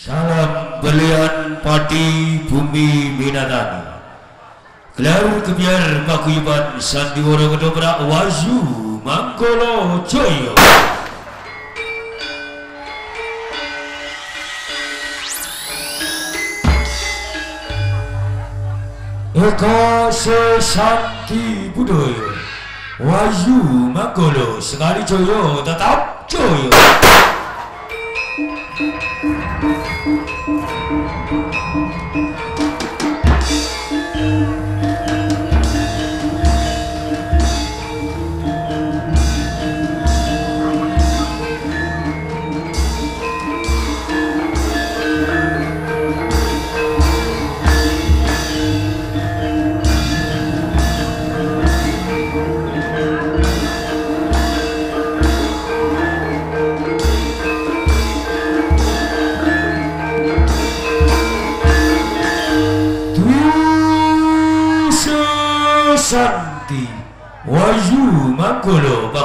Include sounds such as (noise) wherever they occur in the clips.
Salam belian pati bumi binatani. Gelar kebiar paguyuban sandiwara kedobrak wazu mangkolo joyo. Eka sesanti budaya Wahyu Mangkolo sekali joyo tetap joyo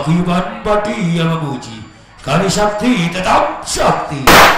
स्वाभिमान पाती अवबोजी काली शक्ति तथा शक्ति।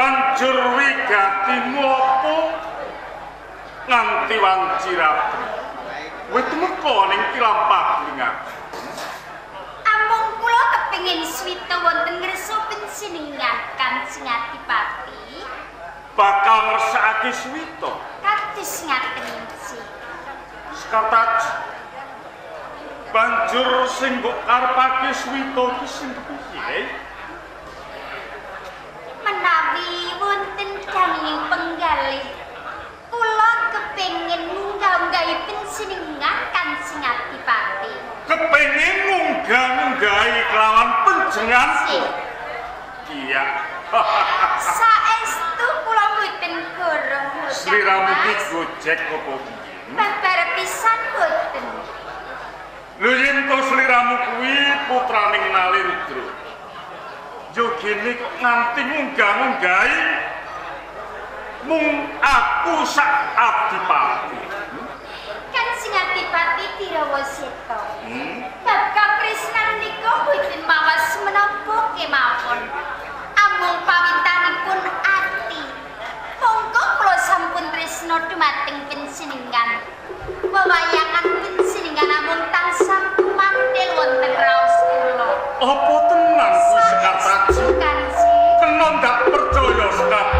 Banjur wigatimu apa nganti wanci rabi kowe temeka ning tilampah lingat Amung kula kepengin swita wonten ngersa pensiningan Kanjeng Adipati. bakal ngersakake swita? Kados ngaten injih. Sekartaj banjur sing mbok karepake swita iki sing kepiye Menawi kanging penggalih. Kula kepengin munggah-unggahi pensiningan Kanjeng Adipati. kepengin munggah-munggahi kelawan panjenengan Sih. iya. Saestu kula mboten goroh sliramu iki gojek apa piye Babar pisan mboten. lho yen to sliramu kuwi putraning Nalindra Yogene kok nganti munggah-munggahi mung aku sak adipati Kan sing adipati Dirawa Seta. hmm? Bab kaprisnan nika mboten mawas menapa kemawon. Amung pawintanipun ati. Monggo kula sampun tresna dumateng pensiningan. Wewayangan pensiningan amung tansah mantil wonten raos kula. apa tenan ku Sekartaj Kanji. kena ndak percaya sekabehan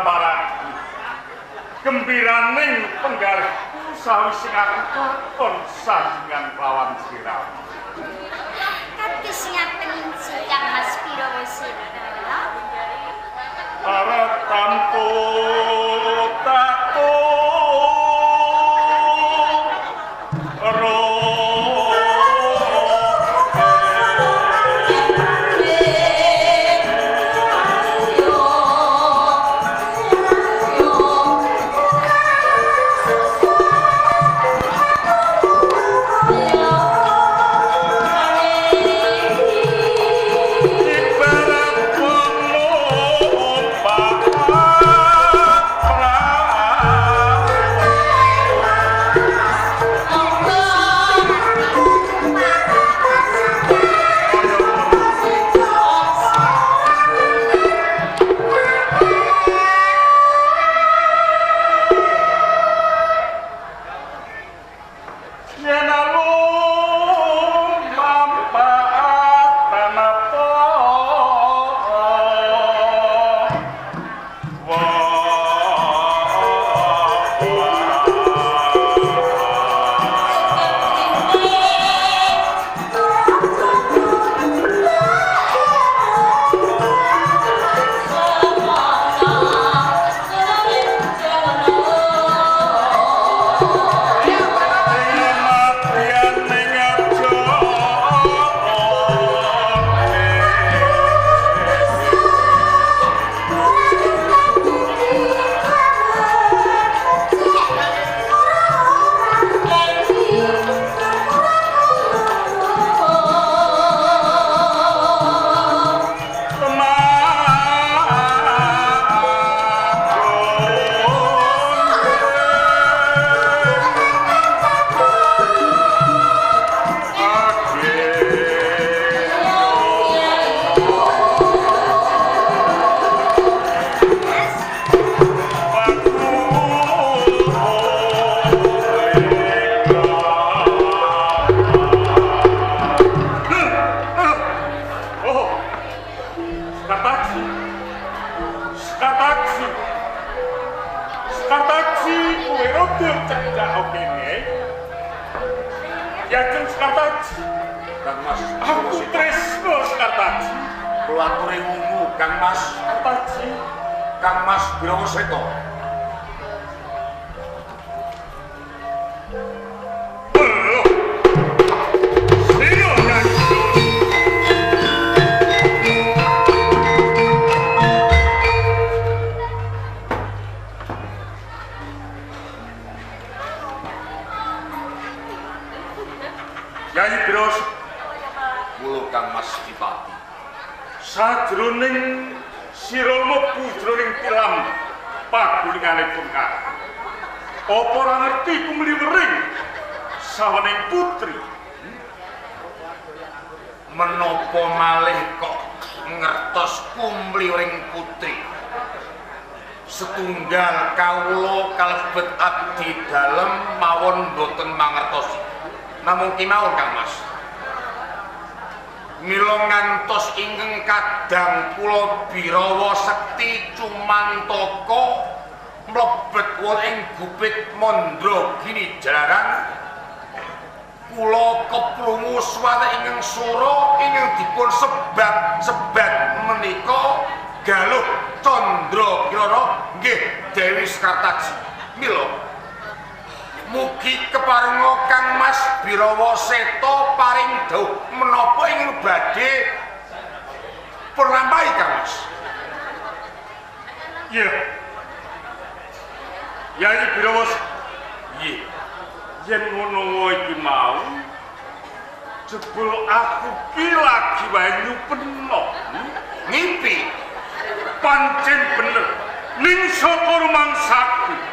Gambarake. Gembiraning penggalih sawise aku kakon sandingan lawan sirah. Kados ngaten si Kang Mas Seta. Para tampo Kang Mas Keparenga Kang Mas Birawa Seta paring dawuh menapa ingkang badhe purnambahi Kang Mas. Iya. Yai Birawas, Nggih. yen ngono wae iki mau jebul aku ki lagi wae nyupeno. Ngimpi Pancen bener. Ning saka rumangsaku.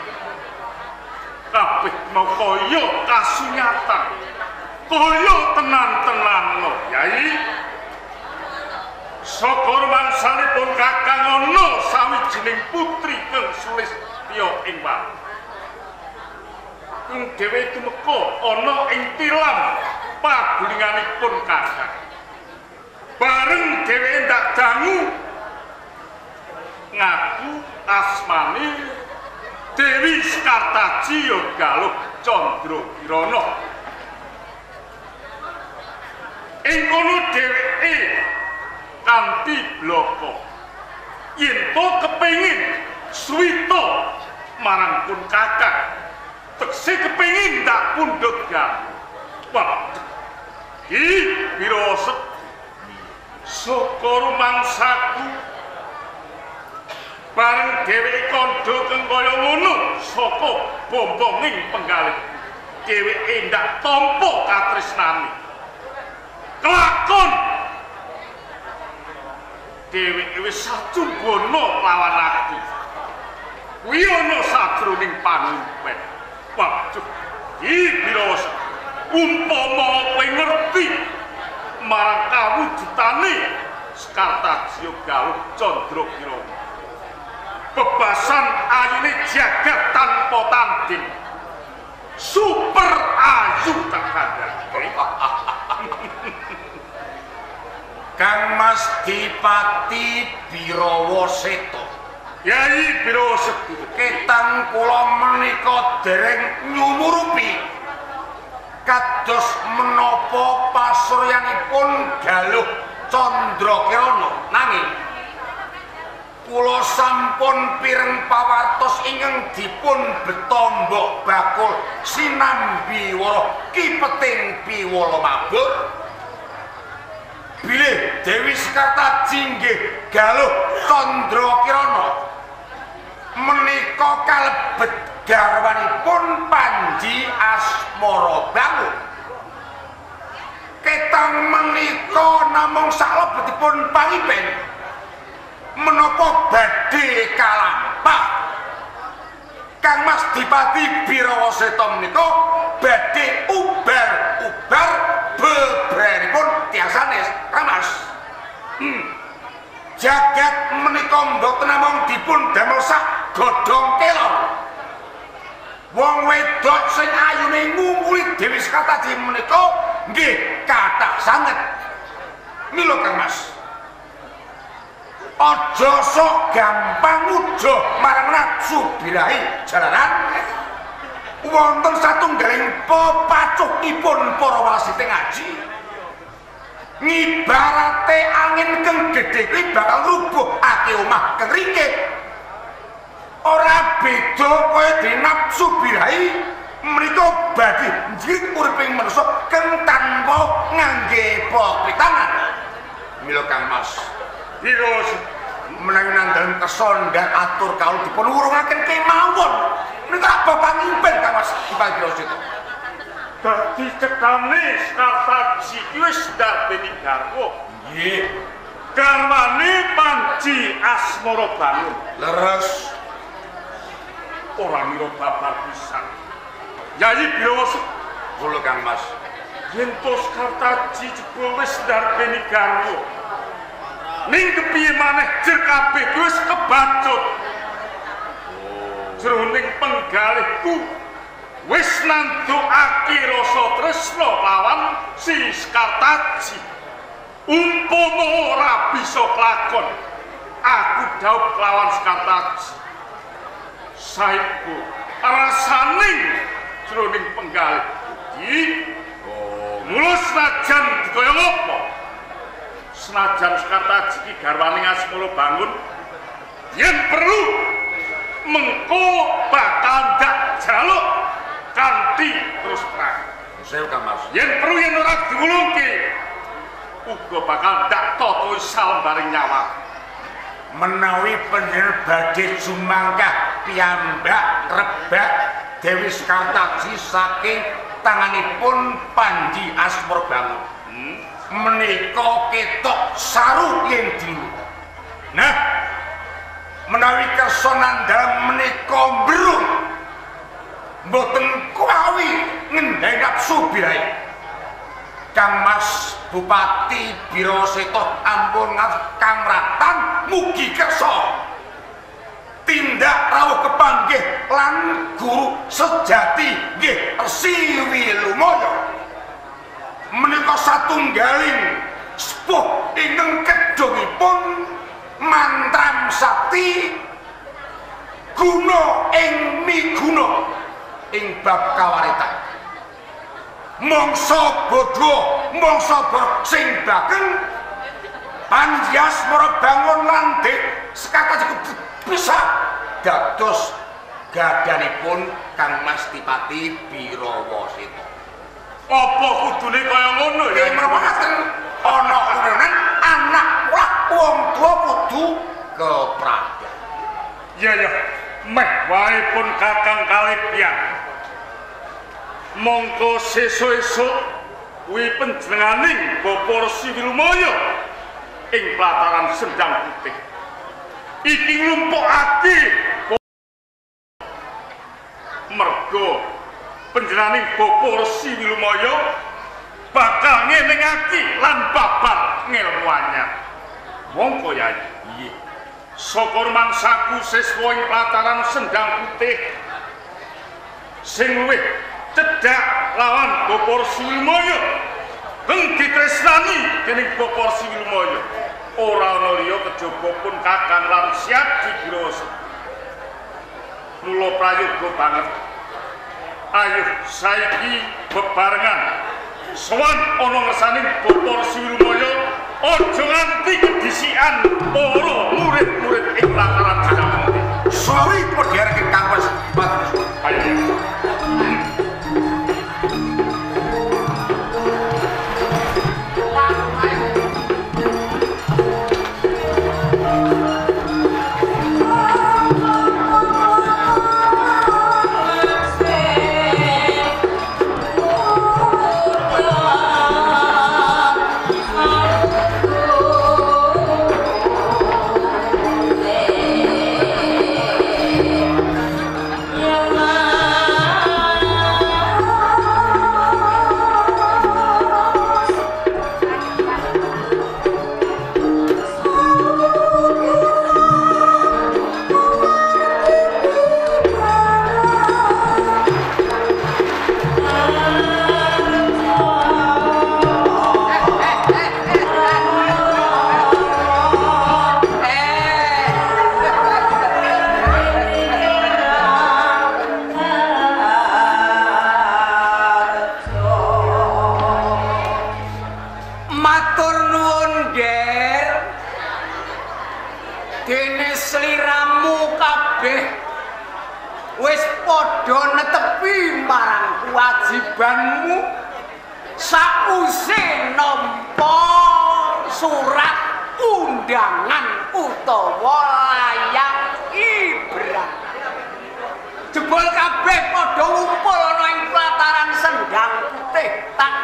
Mau kaya kasunyatan. Kaya tenan-tenan lo, Yai. Saka rumangsanipun Kakang ana sawijining putri kang sulistya ing wau. Kung dhewe tumeka ana ing tilam pagulinganipun Kakang. Bareng dhewe ndak dangu ngaku asmane Dewi Skartaji ya galuh Candra Kirana. Ing kono dheweke kanthi bloko. Yen to kepengin suwita marang pun kakak. Tekse kepengin tak pundhut ga wah. Iki pira saka rumangsaku bareng dheweke kandha kang kaya ngono saka bombonging penggalih. Dheweke ndak tampa katresnane kelakon! Dheweke wis sacumbono lawan aku kuwi ana sajroning panumpen. Waduh iki biros umpama kowe ngerti marang kawujudane Skartajiya Galuh Candra Kirana bebasan ayune jagat tanpa tanding super ayu tak kandhane (laughs) Kang Mas Dipati Birawa Seta. Yai Birawa Seta. Ketang kula menika dereng nyumurupi kados menapa pasuryanipun Galuh Candra Kirana nanging kula sampun pireng pawartos ingkang dipun betombok bakul sinambi wara kipeting piwala mabur. Bilih Dewi Sekarta jinggih galuh Candra Kirana menika kalebet garwanipun Panji Asmara Bangun. Ketang menika namung salebetipun pangipen menapa badhe kalampah Kang Mas Dipati Birawaseta menika badhe ubar-ubar bebreripun tiasanes Kamas. Hmm. Jagat menika mboten namung dipun damel sak godhong kelon. Wong wedok sing ayune ngumpuli Dewi Sekataji menika nggih kathah sanget. Mila Kang Mas. Aja sok gampang ujo marang nafsu birahi jalanan. Wonten satunggaling pepacukipun para wasite ngaji. Ngibarate angin keng gedhe kuwi bakal rubuh ati omah keng ringkih. Ora beda kaya di nafsu birahi menika badhe njirit uriping manusa keng tanpa ngangge pepitangan. Mila Kang Mas. Biros menawi nandhang kesondang atur kaul dipun urungaken kemawon nika bapak ngimpen Kang Mas dipagiro situ dadi cetane Skartaji ki wis ndarbeni garwa. nggih Garwane Panji Asmara Bangun. leres ora mira babar pisan. Yai Biros kula Kang Mas yen to Skartaji jebul wis ndarbeni garwa. Ning kepiye maneh jer kabeh wis kebacut. Jroning penggalihku wis nandukake rasa tresna lawan si Skartaji. Umpama ora bisa kelakon, aku dhaup lawan Skartaji. Saipku rasaning jroning penggalih iki mulus najan dikaya apa? Senajan Skartaji iki garwane Asmara bangun yen perlu mengko bakal ndak jaluk kanthi terus terang. Saya Kang Mas. Yen perlu yen ora diwulungke uga bakal ndak toto salembaring nyawa. Menawi panjenengan badhe jumangkah piyambak rebak Dewi Skartaji saking tanganipun Panji hmm? Menika ketok saru yen dulu. Nah, menawi kersa nandhang menika mbrung mboten kuwi ngendhai nafsu birahi. Kang Mas Bupati Biroseta ampun Kang Ratan mugi kersa tindak rawuh kepanggih lan guru sejati nggih Resi Wilumaya. Menika satunggaling sepuh ingkang kedongipun mantram sakti guna ing miguna ing bab kawaritan. Mongso bodho, mongso sing bageng panjias bangun landhik cukup bisa dados gadanipun Kang Mas Tipati Birawasita. Apa kudune kaya ngono ya? Ing merwaten ana urunan anak wah wong tuwa kudu kepragan. Ya ya, meh wae pun kakang kalipian. Mongko sesuk-esuk kuwi panjenenganing Bapak Resi Wilmaya ing pelataran Sendang Putih. Iki nglumpukake mergo panjenenganing Bapak Resi Wilmaya bakal ngelingake lan babar ngelmuannya. Mongko ya iya. Saka rumangsaku siswa ing pelataran Sendang Putih sing luwih cedhak lawan Bopor Siwilmaya. Heng ditresnani dening Bopor Siwilmaya. Ora ana liya kejaba pun Kakang lan siap digiroso. Mula prayoga banget. Ayo saiki bebarengan sowan ana ngersane Bopor Siwilmaya aja nganti kedisian para murid-murid ing lataran. Sawi pediarake Kang Mas Tipati. Ayo.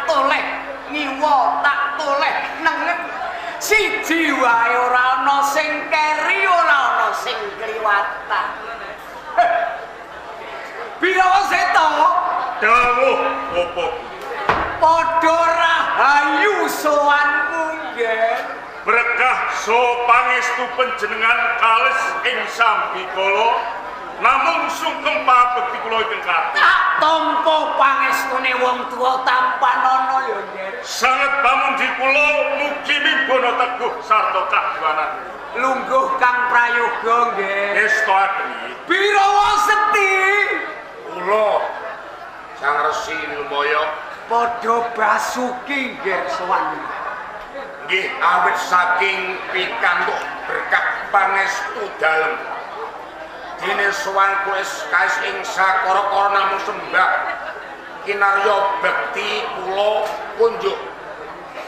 Tak toleh ngiwa tak toleh nengen siji wae ora ana sing keri ora ana sing kliwatan. Birawa seta Dawuh apa? padha rahayu sowanmu nggih. Berkah so pangestu panjenengan kalis ing sambikala namung sungkem pabekti kula ingkang kati. Tak tampa pangestune wong tuwa tampan ana ya nggih. Sanget pamundi kula mugi mimbono teguh sarta kajuanan. Lungguh Kang Prayoga nggih. Esto agni. Birawa Seti Kula Sang Resi Wilmaya padha basuki nggih sowan. nggih awit saking pikantuk berkah pangestu dalem. Dene sowan kuwis kaes ing sakara-kara namung sembah kinarya bekti kula kunjuk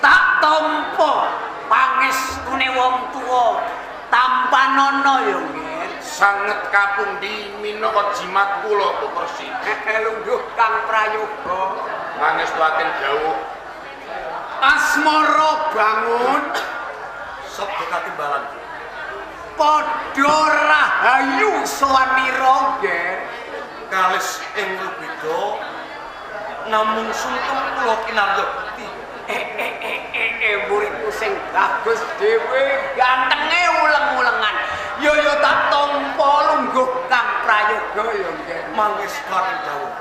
Tak tampa pangestune wong tuwa tampan ana ya nggih. sanget kapundi minangka jimat kula Persi. Eh lungguh Kang Prayoga. Mangestuaken dawuh Asmara bangun sabda katimbalan. Padha rahayu swanira nggih. Kalis ing beda namung sungkem kula kinarya bekti. Eh eh eh eh eh muridku sing bagus dhewe gantenge uleng-ulengan. Yo yo tak tampa lungguh Kang Prayoga ya nggih. Mangestuaken dawuh.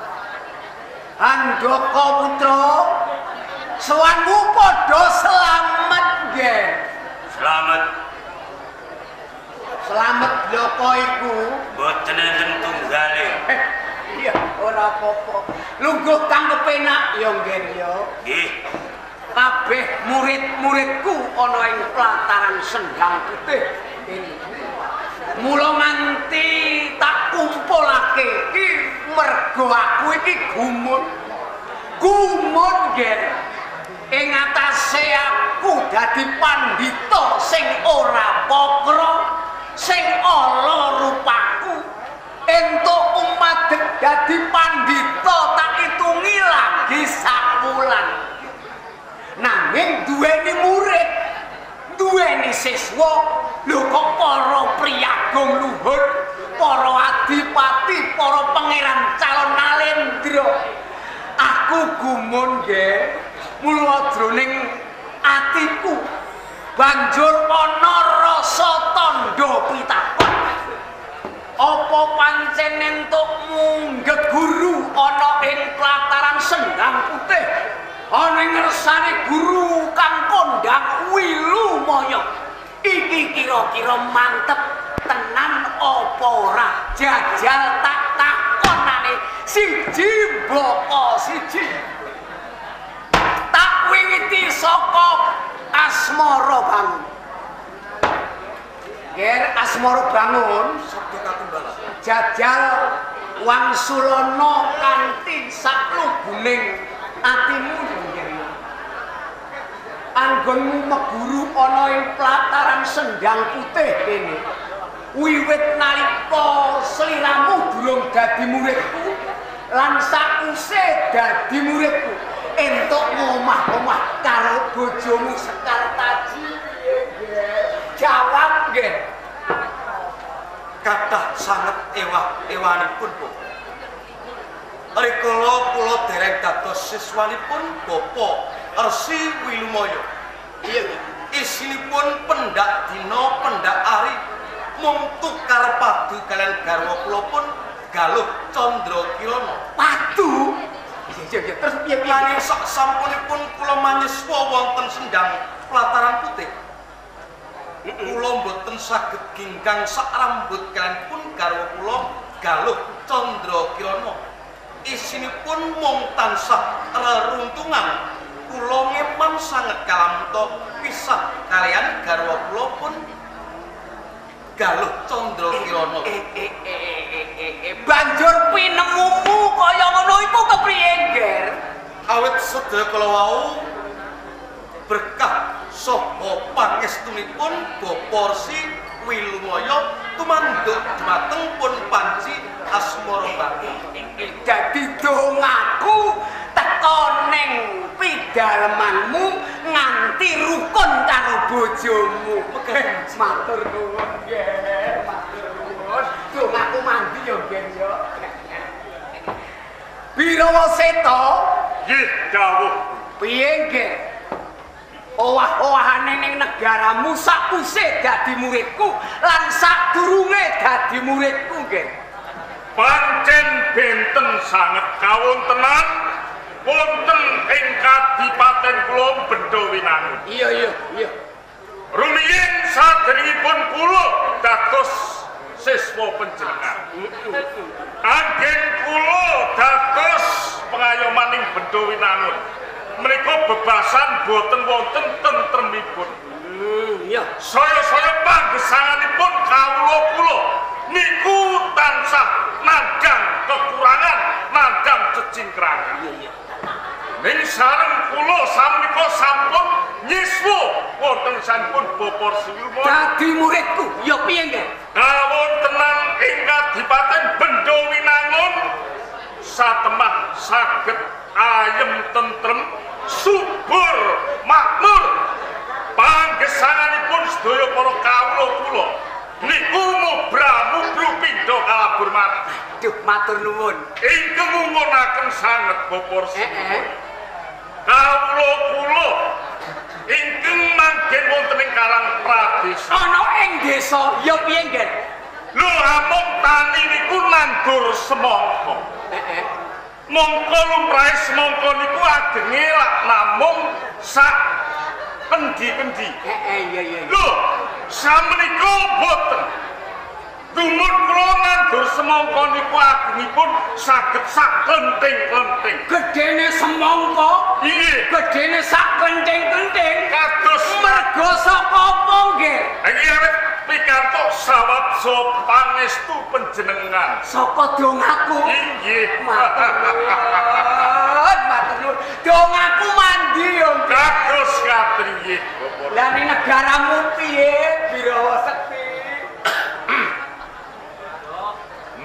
Andaka putra Sowanmu padha selamat nggih. Selamat Selamat bloko iku. boten enten tunggale. Eh, Iya, ora apa-apa. Lungguh kang kepenak ya nggen ya. Nggih. Kabeh murid-muridku ana ing pelataran Sendang Putih. Mula nganti tak kumpulake iki mergo aku iki gumun. Gumun nggen. Ing atase aku dadi pandhita sing ora pokro, sing ala rupaku. entuk umat dadi pandhita tak itungi lagi sakulan nanging duweni murid duweni siswa lho kok para priyagung luhur para adipati para pangeran calon nalendra aku gumun nggih mula jroning atiku banjur ana rasa tandha pitakon apa pancen entuk mungget guru ana ing pelataran sendang putih? Ana ing ngersane guru kang kondang wilu moyo iki kira-kira mantep tenan apa ora? Jajal tak takonane siji mboko siji. Tak wiwiti saka asmara bangun Ger asmara bangun Sabda katumbala. jajal wangsulana kanthi saklubuning atimu. Anggonmu meguru ana ing plataran sendang putih kene. Wiwit nalika sliramu durung dadi muridku lan sakuse dadi muridku entuk ngomah-omah karo bojomu Sekar Taji. Jawab nggih. kathah sanget ewah-ewanipun Bu. Rikala kula dereng dados siswanipun Bapak Resi Wilumaya. Iya. Isinipun pendak dina pendak ari mung tukar padu kalian garwa kula pun Galuh Candra Kirana. Padu. Iya iya terus piye piye? Sak sampunipun kula manyeswa wonten sendang pelataran putih. Kula mboten saged ginggang sak rambut kalian pun garwa kula Galuh Candra Kirana. Isinipun mung tansah reruntungan. Kula ngeman sanget kalamta pisah kalian garwa kula pun Galuh Candra Kirana. Eh, eh, eh, banjur pinemumu kaya ngono iku kepriye, Ger? awit sedaya kala wau berkah saha pangestunipun Bapa Resi Wilumaya tumanduk dhumateng pun panci asmara bangun. Dadi dongaku teko ning pidalemanmu nganti rukun karo bojomu. Matur nuwun, Ger. Matur nuwun. Dongaku mandi yo, Ger yo. Birawa Seta, Nggih, dawuh. piye, Ger? Owah-owahane ning negaramu sakuse dadi muridku lan sadurunge dadi muridku, Ger. Pancen benten sanget kawontenan wonten ing Kadipaten kula Bendowinangun. Iya, iya, iya. Rumiyin saderengipun kula dados siswa panjenengan. Anggen kula dados pengayomaning Bendowinangun. Menika bebasan boten wonten tentremipun. Hmm, iya. Saya-saya panggesanganipun kawula kula niku tansah nadang kekurangan, nadang cecingkrangan. Iya, iya. Ning sareng kula sampika sampun nyiswa wonten sanipun Bapa Siwilmo. Dadi muridku, ya piye, Ger? Kawontenan ing Kadipaten Bendowinangun satemah saged ayem tentrem subur makmur panggesanganipun sedaya para kawula kula niku mubramu pindha kalabur mati Duh, matur nuwun. ingkang ngungunaken sanget Bapa Eh, eh. Kawula kula ingkang manggen wonten ing Karang Pradesa Ana ing desa, ya piye, Ger? lho amung tani niku nandur semangka Eh, eh. mongko lumrahe semangka niku agenge lak namung sak kendi-kendi Eh, eh, iya, iya. lho samenika boten Dumun kula nandur semangka niku agungipun saged sak klenting-klenting. Gedene semangka, Inggih, gedene sak kenting-kenting. kados Mergo saka apa nggih? Iki awet pikantuk sawat so pangestu panjenengan. Saka dongaku. Inggih. Matur nuwun. Dongaku mandi yo. Kados Bapak. Lah ning negaramu piye, Birawa Sekti?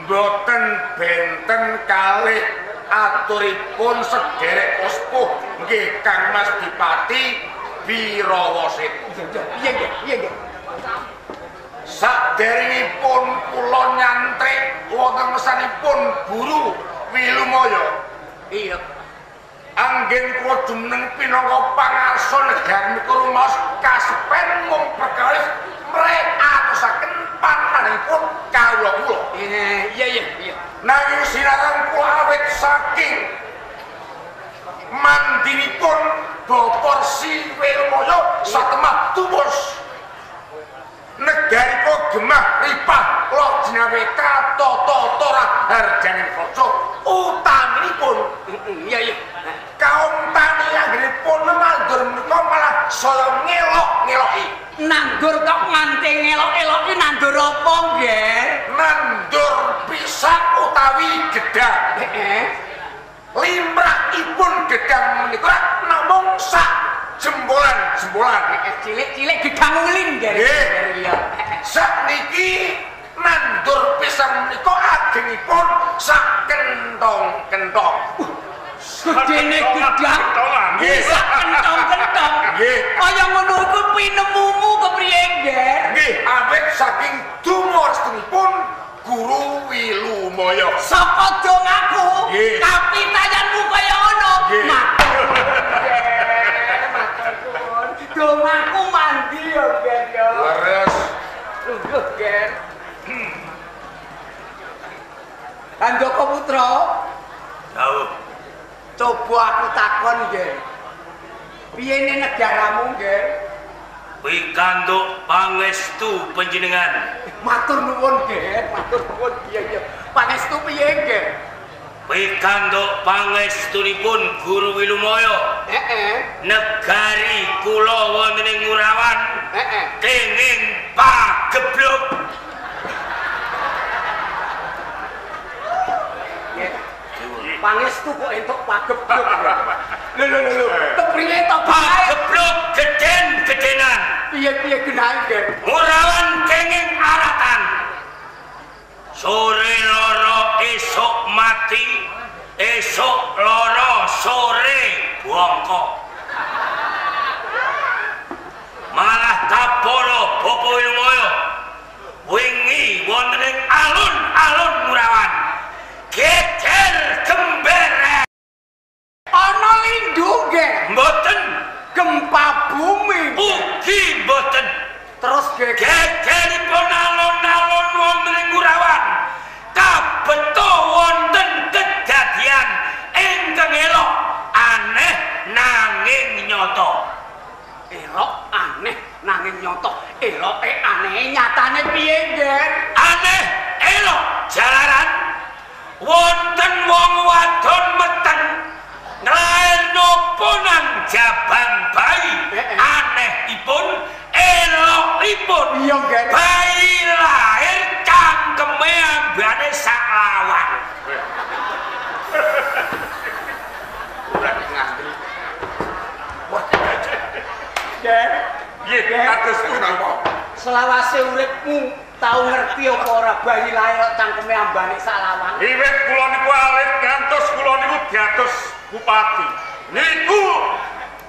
Mboten benten kalih aturipun sederek uspuh nggih Kang Mas Dipati Birawa Setu. Iya nggih, iya nggih. Saderengipun kula nyantrik wonten mesanipun guru Wilumaya. Iya. Anggen kula jumeneng pinangka pangarsa negari menika rumaos kasepen mung perkawis mrekatosaken pananipun kawula kula. Iya, iya, iya. Nanging sinaran kula awit saking mandinipun Bapak Si Wilmaya satemah tuwus. Negari kok gemah ripah lo jenawe katata-tara harjaning kaca utaminipun Iya, iya. kaum tani anggenipun nandur menika malah saya ngelok-ngeloki Nandur kok nganti ngelok-eloki nandur apa nggih? nandur pisang utawi gedang Heeh. limrahipun gedang menika namung sak jembolan-jembolan Eh, Cilik-cilik gedang ulin nggih. Nggih. Iya. sakniki nandur pisang menika agengipun sak kentong-kentong Gedene gedang. Kentongan. Bisa kentong-kentong. Nggih. Kaya ngono iku pinemumu kepriye nggih? nggih awet saking dumur setengipun guru Wilumaya Saka dongaku, Nggih. kapitayanmu kaya ngono. Nggih. Matur nuwun, nggih. Matur nuwun. Dongaku mandi ya, Nggih ya. leres Lungguh, Nggih. Andoko Putra, Tahu. coba aku takon nggih. Piye ne negaramu nggih? Pikantuk pangestu panjenengan. Matur nuwun nggih, matur nuwun iya iya. Pangestu piye nggih? Pikantuk pangestunipun Guru Wilumaya. Heeh, Negari kula wonten ing Ngurawan heeh. kenging pagebluk. Nggih. Pangestu kok entuk pagebluk. Lho (laughs) lho lho lho. Kepriye to, Pak? Pagebluk geden-gedenan. Piye-piye genahe nggih? Ngurawan kenging aratan. Sore loro esok mati, esok loro sore bongkok. Malah tapolo Bapak Wilmoyo. Wingi wonten ing alun-alun. Geger gembere. Ana lindhu nggih. Mboten Gempa bumi. ugi mboten Terus gegeripun alun-alun wonten ing Ngurawan kabeto wonten kedadian ingkang elok aneh nanging nyata Elok aneh nanging nyoto. Eloke aneh nyatane piye nggih? aneh elok jalaran wonten wong wadon meten nglairno punang jabang bayi Eh, eh. anehipun elokipun Iya nggih. bayi lahir cangkeme ambane sak lawan Nggih. Nggih, kados punapa? Selawase uripmu tau ngerti apa ora bayi lahir cangkeme ambane salawang. Iwit kula niku alit ngantos kula niku diatus bupati. Niku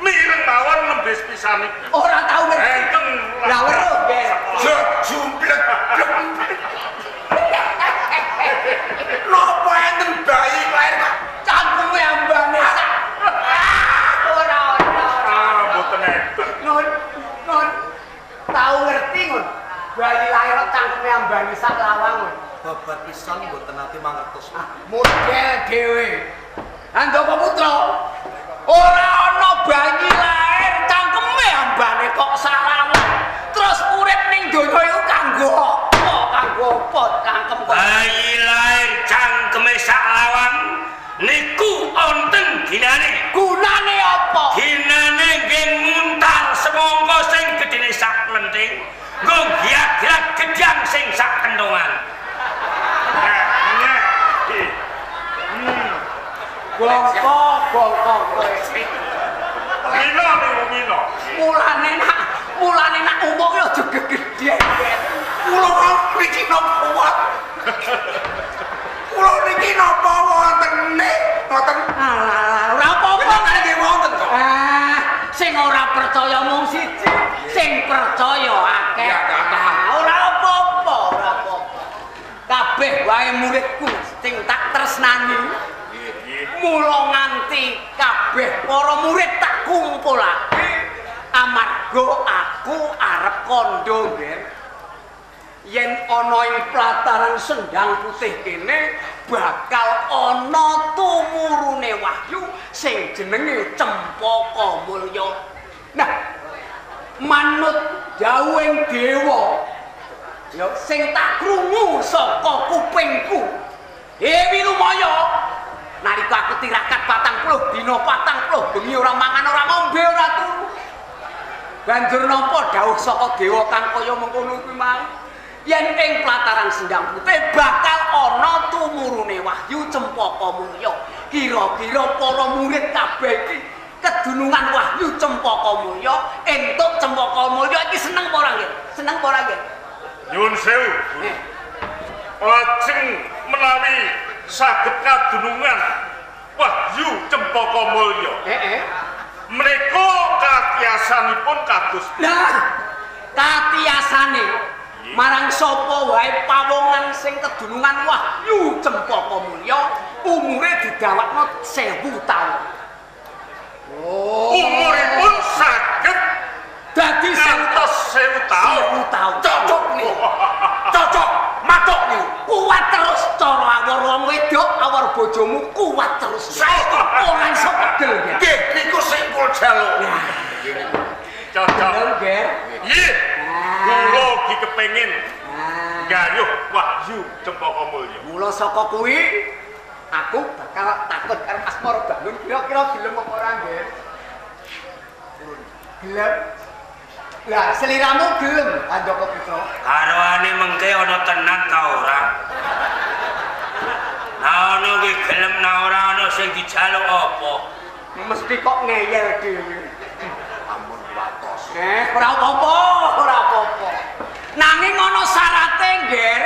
mireng mawon lembes pisan iki. Ora tau ngerti. Enten Lah weruh nggih. jumblek (laughs) Napa enten bayi lair kok Cangkeme ambane sak. Ah, Ora ora. ora. Ah, mboten enten. Nun, nun. Tau ngerti ngun. Bani lair cangkeme ambani sak lawang kowe. Babat pisan mboten ati mangertos. Ah, model dhewe. Andhapa putra. Ora ana bani lair cangkeme ambane kok salah. Terus urip ning donya iku kanggo apa? Kanggo apa cangkem kok? Bani lair cangkeme sak lawang niku onten ginane. Gunane apa? Ginane nggih nguntal semangka sing gedine sak lenting. Gung giat-giat gedang sing sak kendongan. Bongkok, bongkok. Mino nih, Mino. Mulane nak, mulane nak umur yo juga gede. Kula kau niki nopo wat? Pulau niki napa wat? Tengne, ngoten. Alah, sing ora percaya mung siji sing percaya akeh. Ora apa-apa ora apa-apa. Kabeh wae muridku sing tak tresnani. Mula nganti kabeh para murid tak kumpulake amarga aku arep kandha nggih yen ana ing plataran sendang putih kene bakal ana tumurune wahyu sing jenenge Cempaka Mulya. Nah, manut dawuhing dewa ya sing tak krungu saka kupingku. Dewi Lumaya nalika aku tirakat 40 dina 40 bengi ora mangan ora ngombe ora turu. Banjur nampa dawuh saka dewa kang kaya mengkono kuwi mau. Yen ing plataran Sendang Putih bakal ana tumurune wahyu Cempaka Mulya. Kira-kira para murid kabeh iki kedunungan wahyu Cempaka Mulya, entuk Cempaka Mulya iki seneng apa ora nggih? Seneng apa ora nggih? Nyuwun sewu. Eh, Lajeng menawi saged kadunungan Wahyu Cempaka Mulya. eh, eh. Menika katiasanipun kados Lah, katiasane marang sapa wae pawongan sing kedunungan wahyu Cempaka Mulya umure didawakno 1000 taun. Oh, umuripun saged dadi 1000 ngantos 1000 taun. Cocok nih. Cocok. Matok nih. Kuat terus cara awor wong wedok, awor bojomu kuat terus. Saiki ora iso pegel ya. Nggih, niku sing kula jaluk. Cocok. nggih. Kula iki kepengin gayuh Wahyu Cempaka Mulya. mula saka kuwi aku bakal takut karo Asmara Bangun kira-kira gelem apa ora nggih? Gelem. Lah, seliramu gelem, Andaka Putra. Karwane mengke ana tenan ta ora? Nah ana ki gelem nah ora ana sing dijaluk apa? Mesti kok ngeyel dhewe. Eh, ora apa-apa, ora apa-apa. Nanging ana syarate, Nger.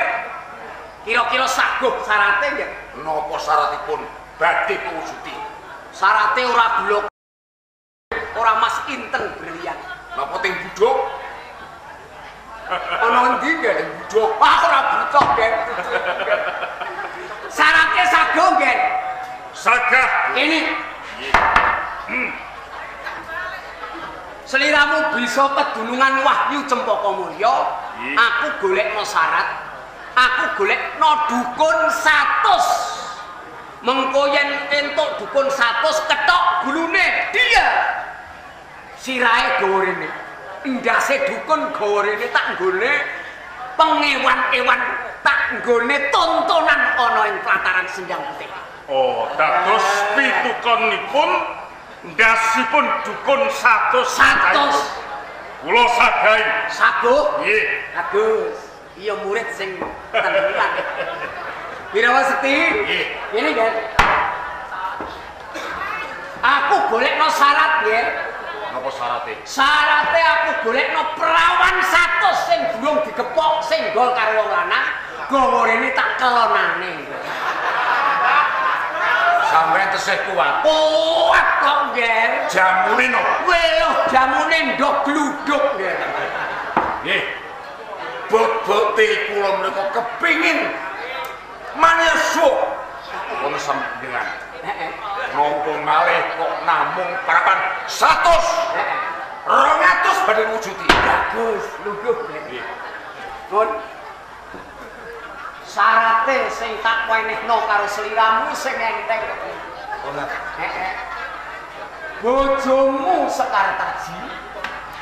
Kira-kira saguh syarate, Nger. Napa syaratipun badhe kuwujuti? Syarate ora blok. Ora mas inten brilian. Napa teng budhok? Ana endi, Nger? Budhok. Ah, ora butuh, Nger. Syarate saguh, Nger. Sagah Ini. Seliramu bisa kedunungan Wahyu Cempaka Mulya, aku golekno syarat. Aku golekno dukun 100. Mengko yen entuk dukun 100 ketok gulune dia. Sirahe gawa rene. Ndase dukun gawa rene tak nggone pengewan-ewan tak nggone tontonan ana ing plataran Sendang Putih. Oh, dados pitukonipun ndasipun dukun 100 Satus. Kula sagahi. Saguh. Nggih. Bagus. Iya murid sing tenan. Wirawa Sekti. Nggih. Ini kan. Aku golekno syarat ya. Napa syarate? Syarate aku golekno perawan 100 sing durung digepok sing gol karo wong lanang, gawa rene tak kelonane. Sampeyan tesih kuat. Kuat kok, Nger. Jamune napa? Weloh jamune ndok gluduk, Nger. Nggih. Bobot-bote kula menika kepingin manyesu. Wong sampeyan. Heeh. Napa malih kok namung parapan 100. Heeh. 200 badhe wujudi. Bagus, luguh, Nger. Nun. Syarate sing tak wenehno karo sliramu sing enteng. Heeh. Bojomu Sekar Taji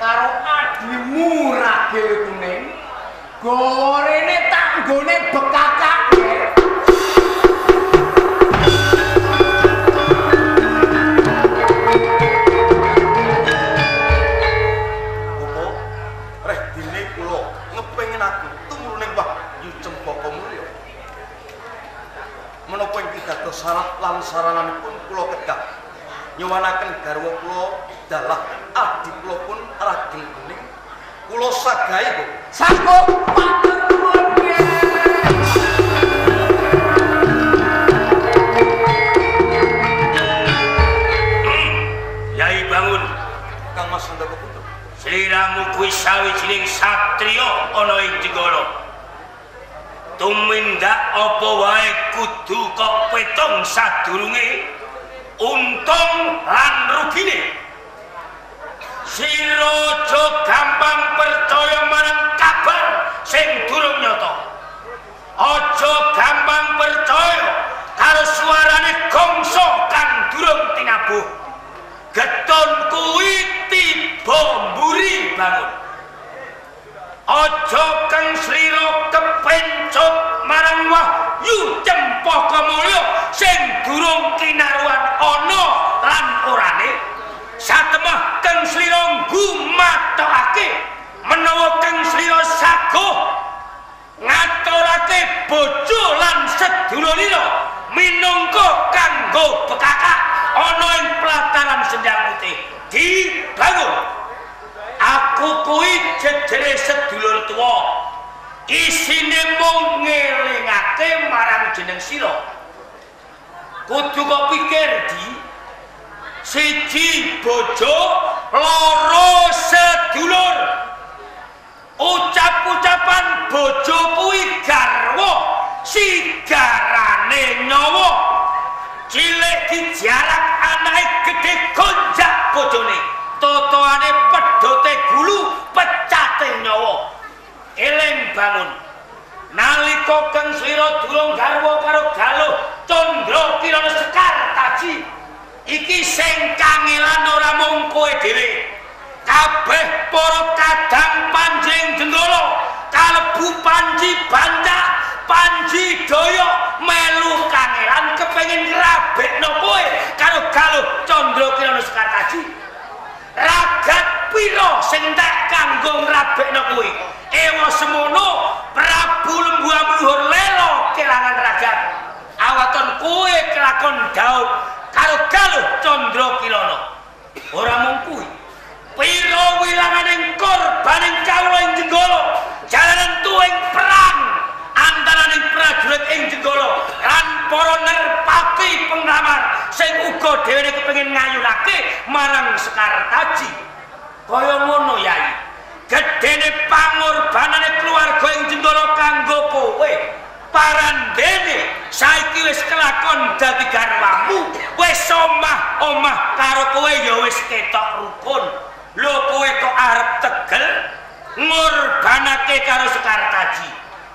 karo adimu Ragil Kuning gorene tak nggone syarat lan saranan pun kula kedah nyuwunaken garwa kula dalah adi kula pun ragil kuning kula sagahi Bu. Sanggup Sira mukui sawijining satriya ana ing Jenggala. Tumindak apa wae kudu kok petong sadurunge untung lan rugine. Sira aja gampang percaya marang kabar sing durung nyata. Aja gampang percaya karo suarane gongso kang durung tinabuh. Geton kuwi tiba mburi bangun. Aja kang slira kepencut marang wahyu cempaka mulya sing durung kinaruan ana lan orane. Satemah kang slira gumatokake menawa kang slira saguh ngaturake bojo lan sedulurira minangka kanggo bekakak ana ing pelataran sendang putih dibangun aku kuwi jejere sedulur tuwa. Isine mung ngelingake marang jeneng sira. Kudu kok pikir di. Siji bojo loro sedulur. Ucap-ucapan bojo kuwi garwa sigarane nyawa. Cilik dijarak anake gedhe gonjak bojone totoane pedote gulu pecate nyawa. Eling bangun. Nalika kang slira durung garwa karo galuh candra kirana sekar taji. Iki sing kangelan ora mung kowe dhewe. Kabeh para kadang panjing jenggala kalebu panji bancak panji doyo melu kangelan kepengin ngrabekno kowe karo galuh candra kirana sekar taji ragat pira sing tak kanggo ngrabekno kuwi? Ewa semono Prabu Lembu Amluhur lelo kelangan ragat. Awaton kowe kelakon Daud karo galuh Candra Kirana ora mung kuwi. Pira wilanganing korbaning kawula ing jenggala? Jalanan tuwing perang antaraning prajurit ing jenggala. Lan para sing uga dhewe kepengin ngayunake marang Sekar Taji. Kaya ngono yai. Gedene pangorbanane keluarga ing jenggala kanggo kowe. Parandene saiki wis kelakon dadi garwamu. Wis omah-omah karo kowe ya wis ketok rukun. Lho kowe kok arep tegel ngorbanake karo Sekar Taji?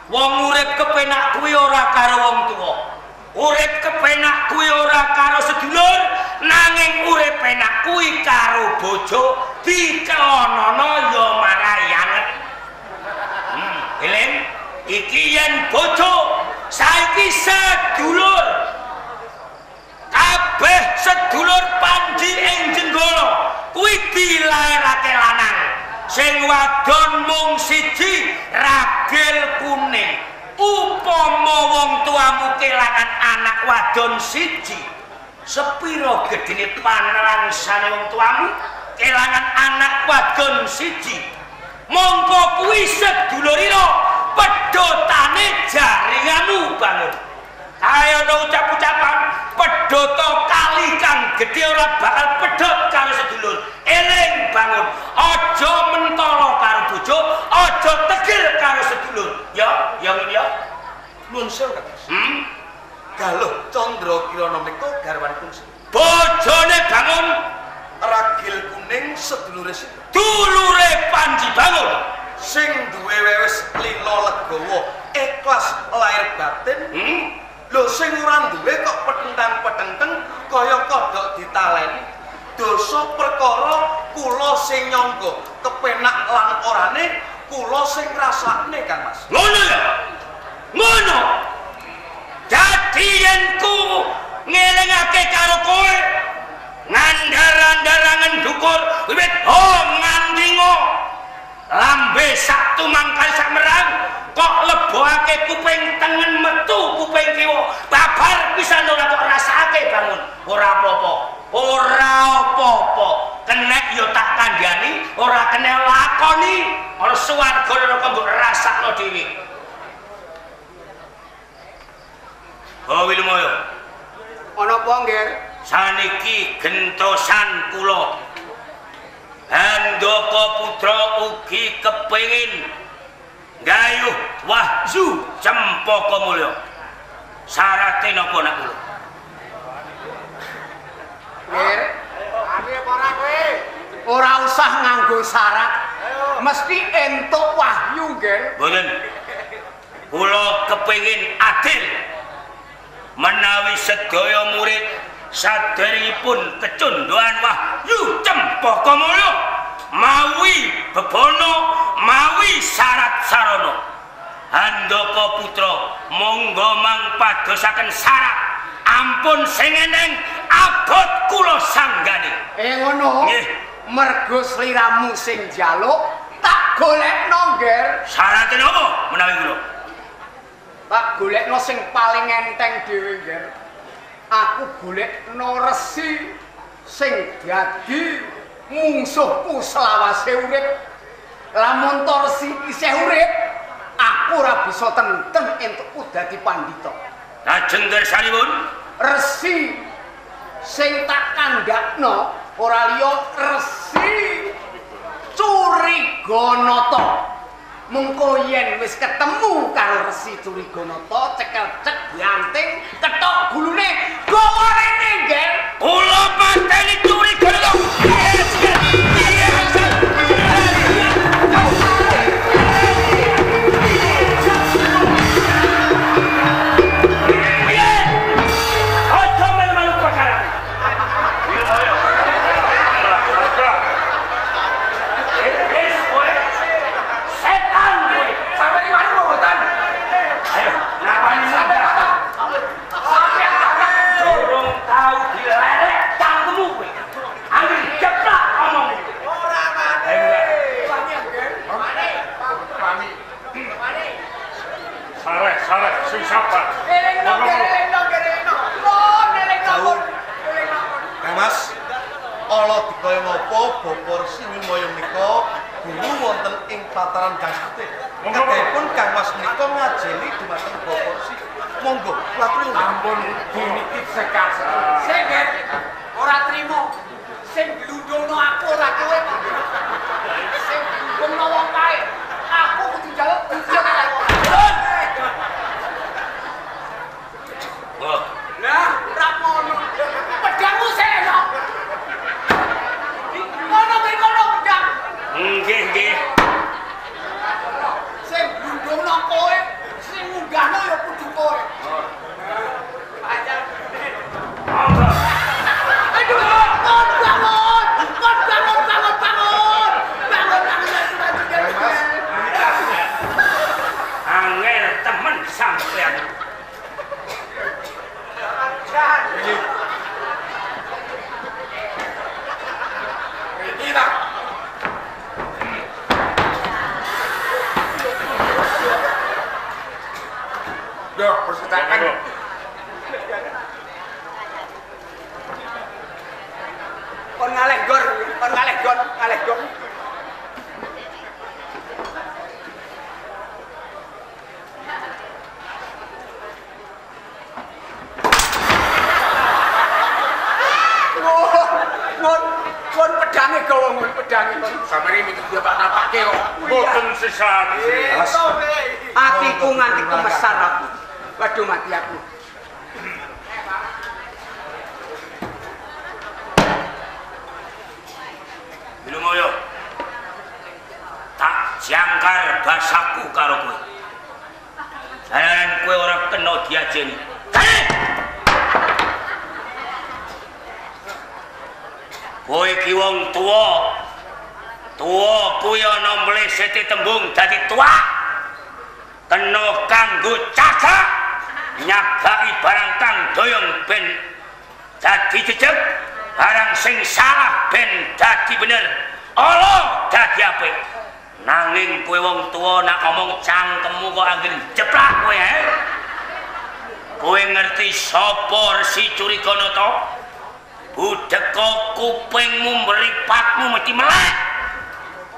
Wong urip kepenak kuwi ora karo wong tuwa urip kepenak kuwi ora karo sedulur nanging urip penak kuwi karo bojo dikelonono ya marayanget hmm, eling iki yen bojo saiki sedulur. Kabeh sedulur panji ing jenggala kuwi dilairake lanang. Sing wadon mung siji ragil kuning upama wong tuamu kelangan anak wadon siji sepiro gedene panrangsane wong tuamu kelangan anak wadon siji? Mongko kuwi sedulurira pedhotane jaringanmu bangun kaya ana ucap-ucapan. Pedhota kali kang gedhe ora bakal pedhot karo sedulur. Eling bangun. Aja mentolo karo bojo aja tegel karo sedulur. Ya ya ngene ya. Nuwun sewu hmm? galuh Candra Kirana menika garwanipun bojone bangun. Ragil kuning sedulure dulure panji bangun. Sing duwe wewes lila legawa ikhlas lahir batin. Hmm? Lho sing ora duwe kok petentang-petenteng kaya kodhok ditaleni. Dosa perkara kula sing nyangga kepenak lan orane kula sing ngrasakne Kang Mas. Ngono ya ngono. Dadi yen ku ngelingake karo kowe ngandar-andarangan dukur wiwit ho nganti ngo lambe sak tumangkal sak merang kok lebokake kuping tengen metu kuping kiwa. Babar pisan ora kok rasake bangun. Ora apa-apa. Ora apa-apa. Kenek yo tak kandhani ora kena lakoni. Ana swarga neraka mbok rasakno dhewe. Oh Wilmoyo. Ana apa nggih saniki gentosan kula. Handaka putra ugi kepengin gayuh wahyu cempaka mulya syarate napa nak kula nggih ora usah nganggo syarat. Mesti entuk wahyu nggih Boten. Kula kepengin adil menawi sedaya murid saderengipun kecondhoan wahyu cempaka mulya mawi bebono mawi syarat sarana. Handaka putra monggo mangpadosaken syarat. Ampun sing eneng abot kula sanggane. Eh ngono. Nggih. mergo sliramu sing njaluk tak golekno nggih syarat napa menawi kula? Tak golekno sing paling enteng dhewe nggih aku golekno resi sing dadi mungsuhku selawase urip. Lamun to resi isih urip aku ora bisa tenten entuk dadi pandhita lajeng gersanipun resi. Sing tak kandhakno ora liya resi. Curiganata. Mengko yen wis ketemu karo Resi Curiganata, cekel cek ganting, ketok gulune, gawa rene nggih. Kula pateni curi Ngon, ngon pedange gawa ngon pedange kon. Sampeyan iki dia Pak napake kok. Boten sesat. Atiku nganti kemesar aku. Waduh mati aku. Wilmoyo. Tak jangkar basaku karo kowe. Jalaran kowe ora kena diajeni. Kae! Kowe iki wong tuwa. Tuwa kuwi ana mlesete tembung dadi tuwa. Kena kanggo cagak nyagaki barang kang doyong ben dadi jejeg barang sing salah ben dadi bener ala dadi apik nanging kowe wong tuwa nak ngomong cangkemmu kok anggen jeplak kowe he kowe ngerti sapa Resi Curiganata udah kok kupingmu meripatmu mesti melek.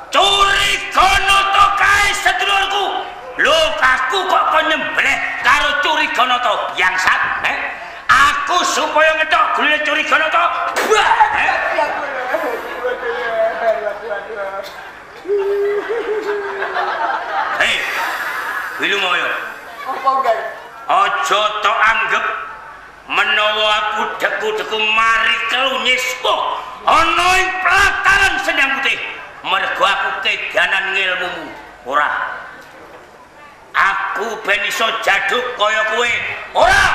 Curigono to kae sedulurku. Lukaku kok kok nyembelih karo curigono to? Yang sat eh? aku supaya ngetok gulia curigono to. Eh? hei wilu mau yuk apa enggak ojo to anggap menawa aku deku-deku mari kelunyis kok ana ing pelataran sendang putih. Mergo aku kedanan ngilmumu ora? Aku ben iso jaduk kaya kowe ora?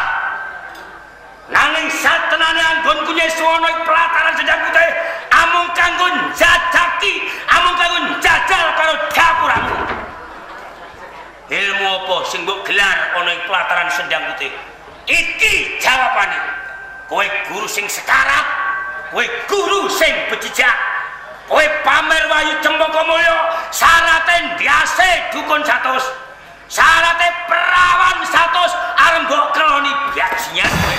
Nanging satenane anggonku nyesu ana ing pelataran sendang putih amung kanggo jajaki amung kanggo jajal karo dapuramu. Ilmu apa sing mbok gelar ana ing pelataran sendang putih iki jawabane. Kowe guru sing sekarat kowe guru sing bejijak. Kowe pamer wayu cempaka mulya syarate ndiase dukun satus. Syarate perawan satus arep mbok keloni bajingan kowe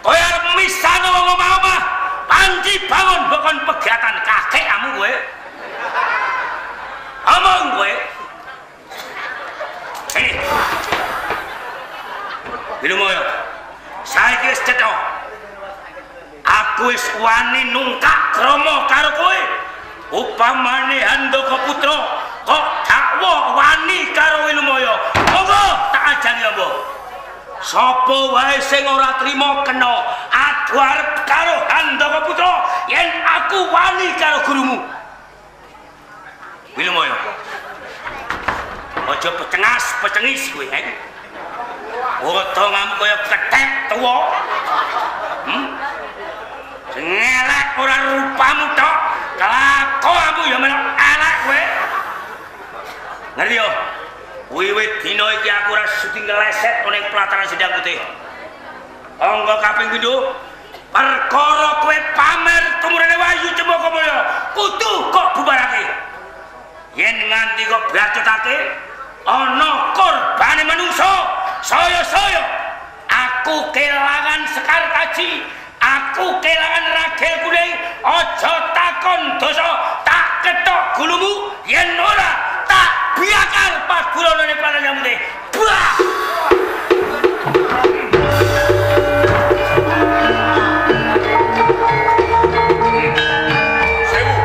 kowe arep misano wong omah-omah panci bangun bukan pegatan kakek kamu kowe. Omong kowe Ini. Bilumoyo. Saiki wis cetha. Aku wis wani nungkak krama karo kowe. Upamane Handaka Putra kok dakwa wani karo Wilumoyo. Monggo tak ajani apa? Sapa wae sing ora trima kena adu arep karo Handaka Putra yen aku wani karo gurumu. Wilumoyo. Aja pecengas, pecengis kowe, he. Utangamu kaya kethek tuwa. Hmm? Sing elek ora rupamu tok, kelakuanmu ya melok elek kowe. Ngerti yo? Wiwit dina iki aku ora sudi ngeleset ning pelataran Sindang Putih. Angga kaping pindho perkara kowe pamer tumurane Wayu Cembaka Mulya, kudu kok bubarake. Yen nganti kok bacotake, ana korbane manungsa saya-saya aku kelangan sekar kaji. Aku kelangan ragil kuning aja takon dosa. Tak ketok gulumu. Yen ora tak biakar pagulane panen nyamute bah Sewu.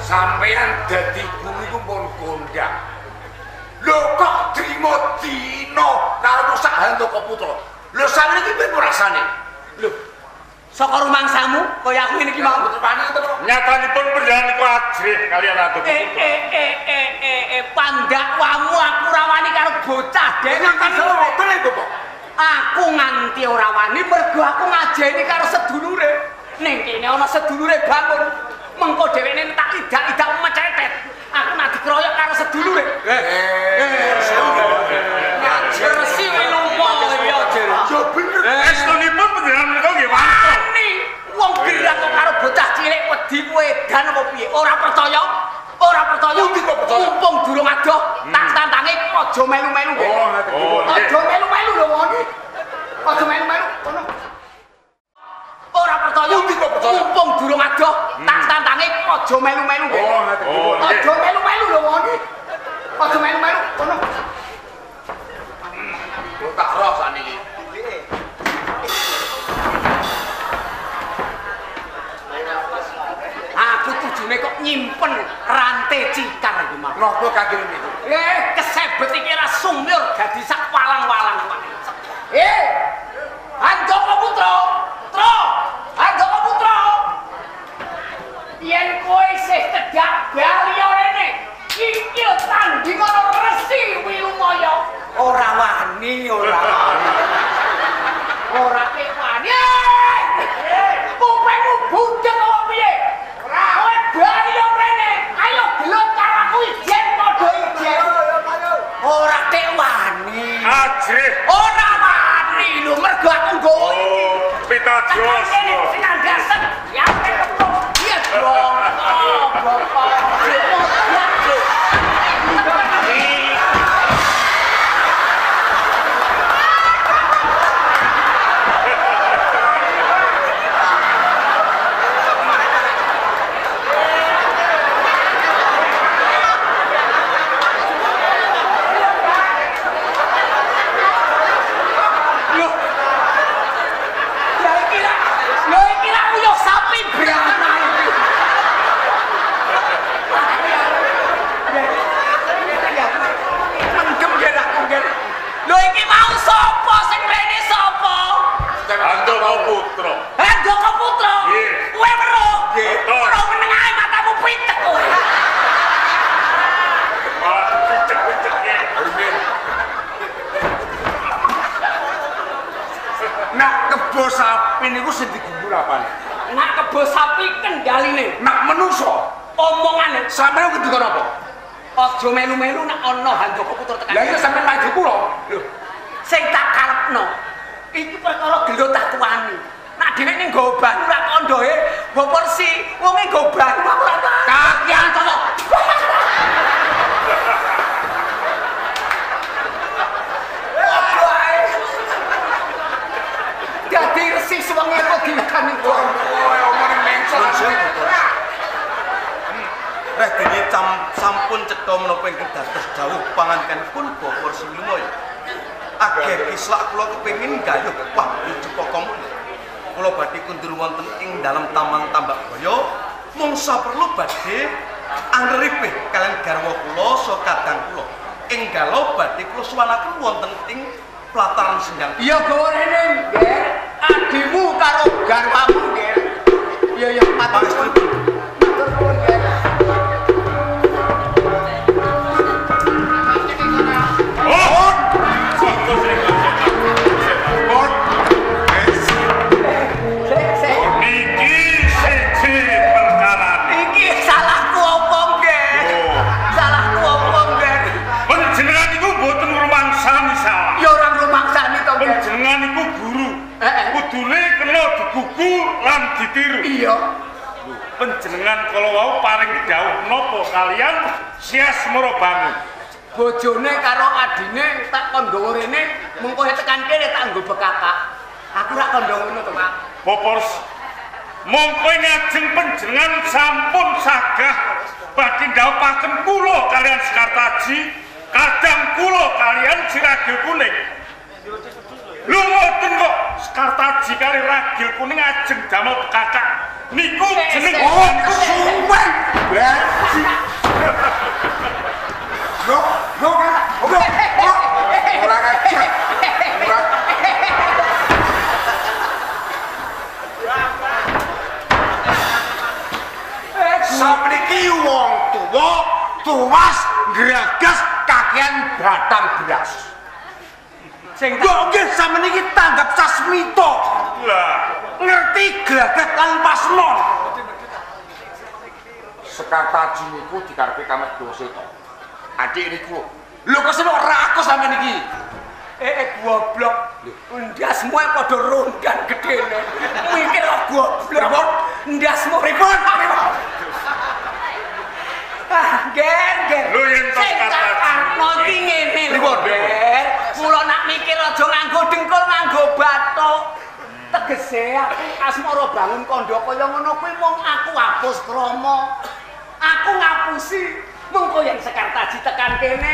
Sampeyan dadi guru iku pun kondang. Lho kok trimo dino karo sak Handaka Putra. Lho sampeyan iki piye rasane? Lho, Saka rumangsamu kaya aku ngene iki mau. betul panen to, Bro? Nyatanipun panjenengan niku ajrih kalian Handaka Eh Putra. eh eh eh eh eh pandakwamu aku ora wani karo bocah kan karo ngoten lho, Bapak. Aku nganti ora wani mergo aku ngajeni karo sedulure. Ning kene ana sedulure bangun. Mengko dhewene tak idak-idak mecetet. Tantangi aja Sampeyan ngendika napa? aja melu-melu nek ana Handaka putra tekan. Lah iya sampeyan maju kula. Lho, sing tak karepno iki perkara gelo tak tuani. Nak dhewe ning nggo banyu ra kondoe, mbok porsi wonge nggo banyu aku ora kakian cocok. Dadi resi suwenge kok dikan iku. Kowe omong mencong. Dene cam sampun cetha menapa ingkang dados dawuh pangandikanipun Bapak Silumoyo. Ageh kislak kula kepengin gayuh wah Jepaka muli. Kula badhe kundur wonten ing dalam Taman Tambak Boyo mung saperlu badhe angripih kalian garwa kula so kadang kula. Enggalo badhe kula suwanaken wonten ing pelataran sendang. Iya gorene, Ger. Adimu karo garwamu, Ger. Iya nuwun. Matur lan ditiru. Iya. Panjenengan kala wau paring dawuh napa kalian sias mara bangun. Bojone karo adine tak nggawa rene, mengko tekan kene tak nggo bekakak. Aku rak kondo ngono to, Pak. Popors mongko ngajeng panjenengan sampun sagah badhe ndhawuhaken kula kalian Sekartaji, kadang kula kalian Siragil Kuning. Lho Sekartaji kali Ragil Kuning ajeng damel kakak. Niku jeneng Oh, kesuwen. Baji. Lho, lho kan. Lho. lho. Ora ajar. Ora. Sapriki wong tuwa tuwas gragas kakean batang beras. Sing Kok nggih sampeyan iki tanggap sasmita. Lah, Ngerti gragas lan pasmon. Sekartaji niku dikarepe kamet doseta. Adik niku. Lho kok sing ora aku sampeyan iki. eh eh goblok. Ndasmu padha rondan gedene. Mikir kok goblok. Pripun? Ndasmu pripun? Ah, ger, ger. Lho, yen tak kata- karepno iki ngene lho? Ger. Mula nak mikir aja nganggo dengkul, nganggo bathuk. Tegese aku asmara bangun kandha kaya ngono kuwi mung aku hapus krama. Aku ngapusi mengko yang Sekartaji tekan kene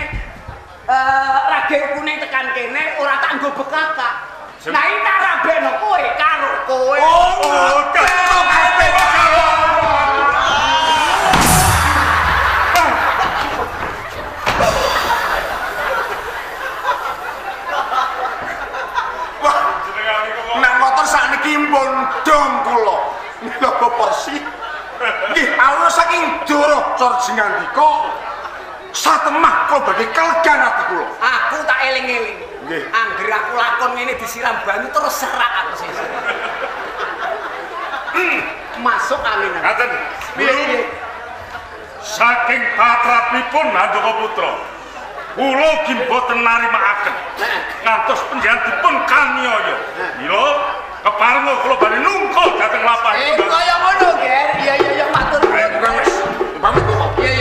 eh ragil kuning tekan kene ora tak nggo bekakak. Nah iki tak rabeno kowe karo kowe. oh, jenengan mbon dong kula. Mila porsi. Nggih, awak saking doro cor jengandika satemah kula badhe kelegan ati kula. Aku tak eling-eling. Nggih. Angger aku lakon ngene disiram banyu terus serak aku sesuk. Hmm, Masuk angin. Ngaten. Piye? Saking patrapipun Handaka Putra. Kula ki mboten narimakaken. Heeh. Ngantos panjenengan dipun kaniaya. Mila keparenga kula badhe nungkul dhateng lapangan. Eh kaya ngono, Ger. Iya iya iya matur nuwun. Mas. Pamit kula.